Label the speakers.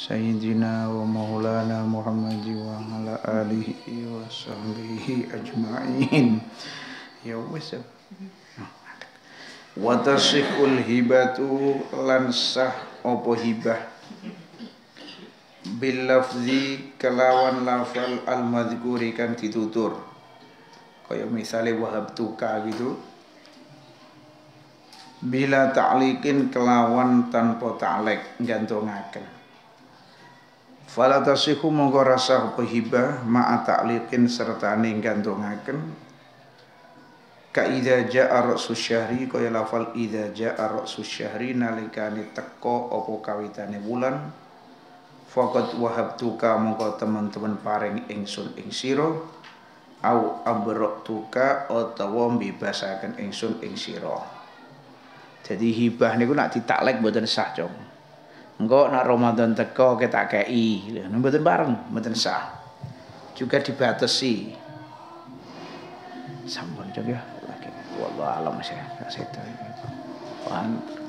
Speaker 1: سيدنا ومولانا محمد وعلى آله وصحبه أجمعين يا وسب Watasihul hibatu lansah opo hibah bil lafzi kelawan lafal al madhkuri kan ditutur kaya misale wahab tuka gitu bila ta'liqin kelawan tanpa ta'liq gantungaken fala tasihu monggo rasa apa hibah ma'a ta'liqin sertane gantungaken ka idza jaa ra'su syahri kaya lafal idza jaa ra'su syahri nalikane teko apa kawitane wulan. Faqad wahabtuka mongko teman-teman paring ingsun ing sira. Au abratuka utawa mbebasaken ingsun ing sira. Jadi hibah niku nak ditaklek mboten sah cung engko nak Ramadan teko kita kei. Lho mboten bareng mboten sah. Juga dibatasi. Sampun cung ya. Wallahu alam saya saya tahu